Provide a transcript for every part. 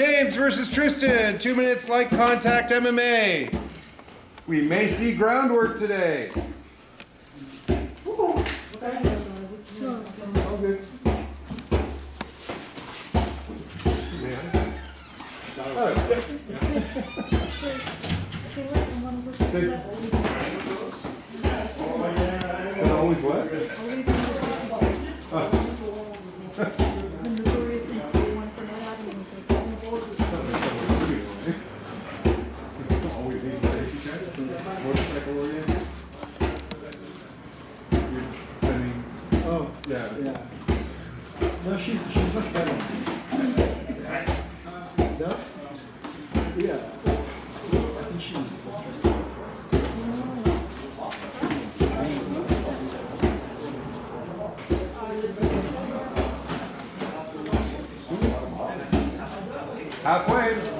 James versus Tristan. Two minutes like contact MMA. We may see groundwork today. Always was? Yeah. yeah. No, she's, she's much better. No? Yeah. I think. Halfway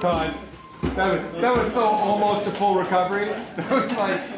Todd, that was, that was so almost a full recovery. That was like